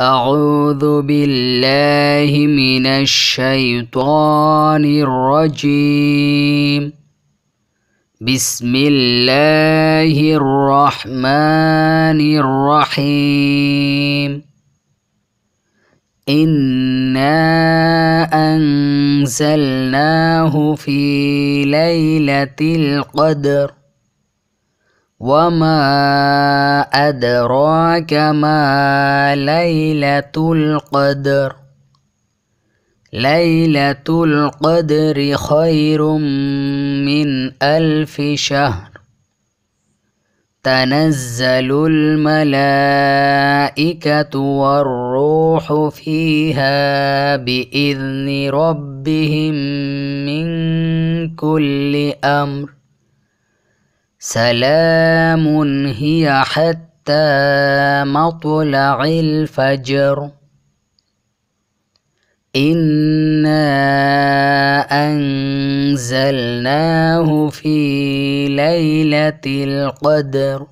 أعوذ بالله من الشيطان الرجيم. بسم الله الرحمن الرحيم. إنا أنزلناه في ليلة القدر. وما أدراك ما ليلة القدر ليلة القدر خير من ألف شهر تنزل الملائكة والروح فيها بإذن ربهم من كل أمر سلام هي حتى مطلع الفجر. إنا أنزلناه في ليلة القدر.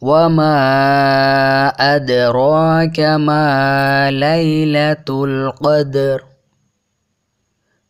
وما أدراك ما ليلة القدر.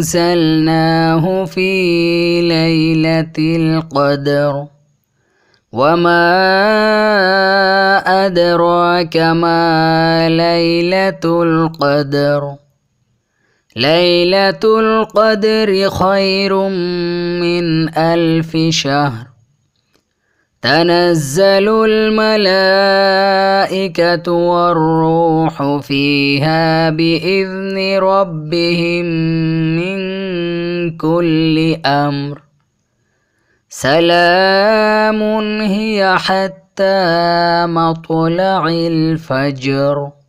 أنزلناه في ليلة القدر. وما أدراك ما ليلة القدر. ليلة القدر خير من ألف شهر. تنزل الملائكة والروح فيها بإذن ربهم من كل أمر. سلام هي حتى مطلع الفجر.